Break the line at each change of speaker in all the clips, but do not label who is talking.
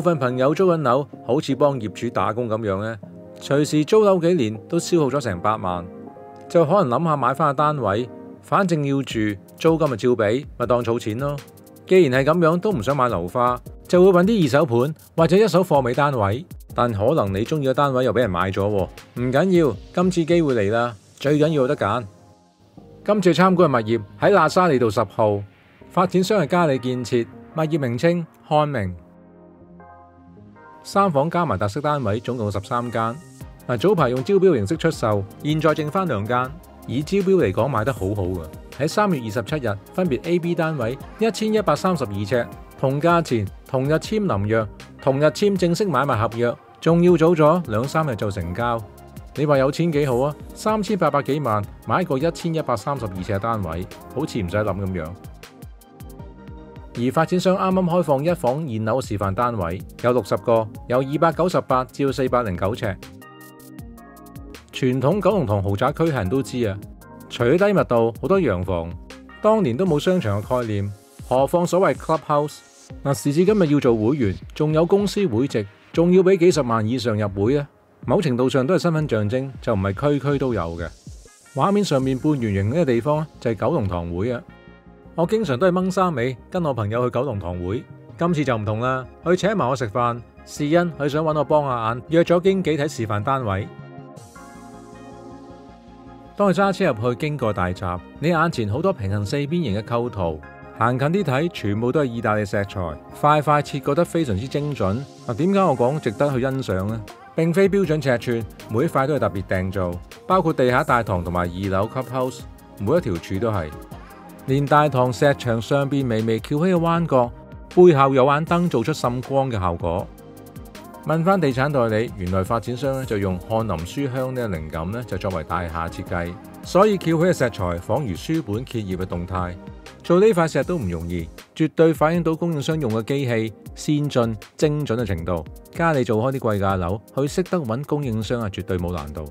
部分朋友租緊樓，好似幫業主打工咁樣咧，隨時租樓幾年都消耗咗成百萬，就可能諗下買翻個單位，反正要住，租金咪照俾，咪當儲錢咯。既然係咁樣，都唔想買樓花，就會揾啲二手盤或者一手貨尾單位。但可能你中意嘅單位又俾人買咗，唔緊要，今次機會嚟啦，最緊要有得揀。今次參觀嘅物業喺喇沙利道十號，發展商係嘉里建設，物業名稱漢明，三房加埋特色單位，總共十三間。嗱，早排用招標形式出售，現在剩翻兩間。以招標嚟講，賣得好好㗎。喺三月二十七日，分別 A、B 單位一千一百三十二尺，同價錢，同日簽臨約，同日簽正式買賣合約，仲要早咗兩三日就成交。你話有錢幾好啊？三千八百幾萬買一個一千一百三十二尺单位，好似唔使諗咁樣。而發展商啱啱開放一房現樓示範單位，有六十個，由二百九十八至四百零九尺。傳統九龍塘豪宅區人都知啊，除低密度，好多洋房，當年都冇商場嘅概念，何況所謂 clubhouse？嗱，時至今日要做會員，仲有公司會籍，仲要俾幾十萬以上入會啊！某程度上都係身份象徵，就唔係區區都有嘅。畫面上面半圓形呢個地方就係九龍塘會啊！我經常都係掹衫尾跟我朋友去九龍塘會，今次就唔同啦，佢請埋我食飯，是因佢想揾我幫下眼，約咗經紀睇示範單位。當佢揸車入去，經過大閘，你眼前好多平行四邊形嘅構圖，行近啲睇，全部都係意大利石材，块块切割得非常之精准。嗱，點解我講值得去欣賞呢？並非標準尺寸，每一塊都係特別訂造，包括地下大堂同埋二樓 clubhouse，每一條柱都係。連大堂石牆上边微微翹起嘅彎角，背後有盞燈做出滲光嘅效果。問翻地產代理，原來發展商咧就用翰林書香呢個靈感咧，就作為大廈設計，所以翹起嘅石材仿如書本揭页嘅動態。做呢塊石都唔容易，絕對反映到供應商用嘅機器先進精准嘅程度。家里做開啲貴價樓，佢識得揾供應商係絕對冇難度。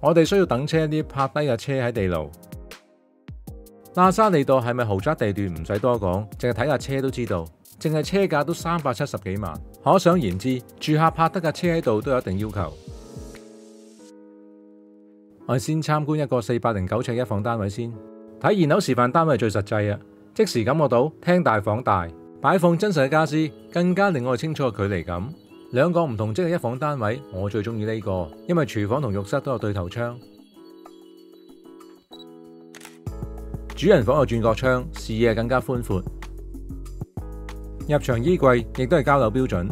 我哋需要等車啲泊低嘅車喺地牢。喇沙利道係咪豪宅地段？唔使多講，淨係睇架車都知道。淨係車價都三百七十幾萬，可想而知，住客泊得架車喺度都有一定要求。我先參觀一個四百零九尺一房單位先，睇現樓示範單位最實際啊！即時感覺到廳大房大，擺放真實嘅家私，更加令我清楚距離感。兩個唔同即係一房單位，我最中意呢個，因為廚房同浴室都有對頭窗，主人房有轉角窗，視野更加寬闊。入場衣櫃亦都係交樓標準，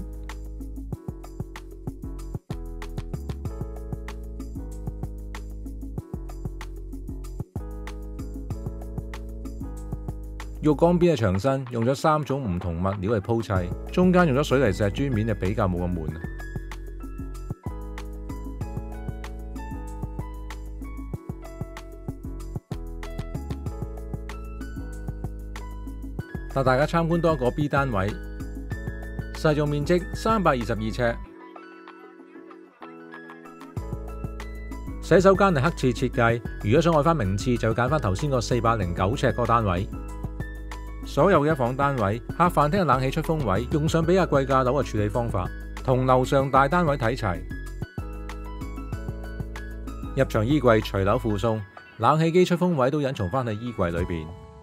浴缸邊嘅牆身用咗三種唔同物料嚟鋪砌，中間用咗水泥石磚面，就比較冇咁悶。帶大家參觀多一個 B 單位，實用面積三百二十二尺，洗手間係黑廁設計。如果想愛翻名次，就要揀翻頭先個四百零九尺個單位。所有嘅一房單位，客飯廳嘅冷氣出風位用上比較貴價樓嘅處理方法，同樓上大單位睇齊。入場衣櫃隨樓附送，冷氣機出風位都隱藏翻喺衣櫃裏邊。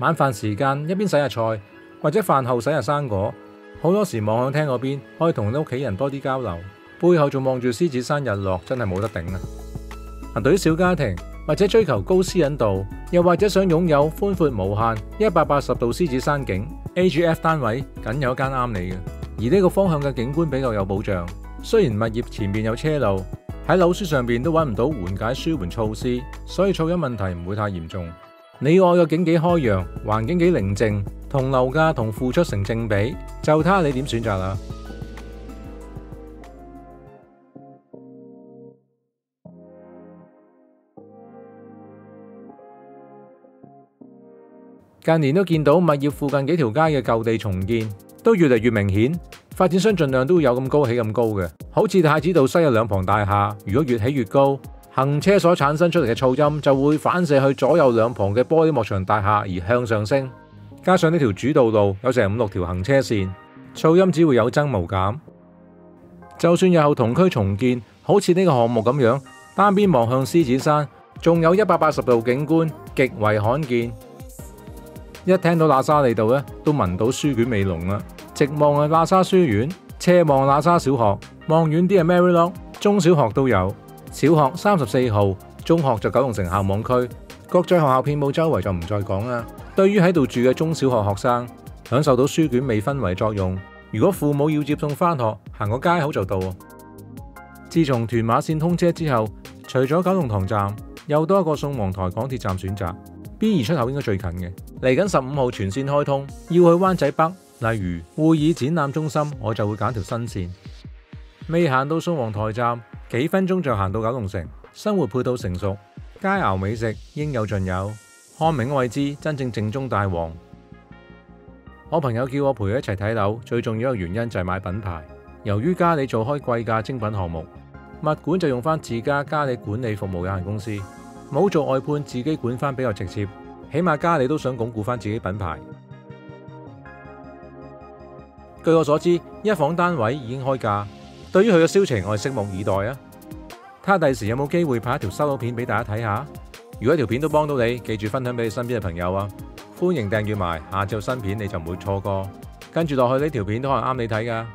晚飯時間一邊洗下菜，或者飯後洗下生果，好多時望向廳嗰邊，可以同你屋企人多啲交流。背後仲望住獅子山日落，真係冇得頂啊！嗱，對於小家庭或者追求高私隱度，又或者想擁有寬闊無限一百八十度獅子山景，AGF 單位僅有一間啱你嘅。而呢個方向嘅景觀比較有保障，雖然物業前面有車路，喺樓書上边都揾唔到緩解舒緩措施，所以噪音問題唔會太嚴重。你愛嘅景幾開揚，環境幾寧靜，同樓價同付出成正比，就睇下你點選擇啦。近年都見到物業附近幾條街嘅舊地重建，都越嚟越明顯。發展商盡量都有咁高起咁高嘅，好似太子道西嘅兩旁大廈，如果越起越高，行車所產生出嚟嘅噪音就會反射去左右兩旁嘅玻璃幕牆大廈而向上升。加上呢條主道路有成五六條行車線，噪音只會有增無減。就算日後同區重建，好似呢個項目咁樣，單邊望向獅子山，仲有一百八十度景觀，極為罕見。一聽到喇沙利道咧，都聞到書卷味濃啦。直望係喇沙書院，斜望喇沙小學，望遠啲係 Marylock 中小學都有。小學三十四號，中學就九龍城校網區，國際學校遍布周圍就唔再講啦。對於喺度住嘅中小學學生，享受到書卷味氛围作用。如果父母要接送返學，行個街口就到。自從屯馬線通車之後，除咗九龍塘站，又多一個宋皇台港鐵站選擇。B 二出口應該最近嘅，嚟緊十五號全線開通，要去灣仔北，例如會議展覽中心，我就會揀條新線。未行到宋皇台站，幾分鐘就行到九龍城，生活配套成熟，佳肴美食應有盡有。看明位置真正正宗大王。我朋友叫我陪佢一齊睇樓，最重要一個原因就係買品牌。由於嘉里做開貴價精品項目，物管就用翻自家嘉里管理服務有限公司。冇做外判，自己管翻比較直接，起碼嘉里都想鞏固翻自己品牌。據我所知，一房單位已經開價，对于佢嘅消情，我系拭目以待啊！睇下第时有冇机会拍一条收到片俾大家睇下。如果条片都帮到你，记住分享俾你身边嘅朋友啊！欢迎订阅埋，下晝新片你就唔会错过。跟住落去呢条片都可能啱你睇噶。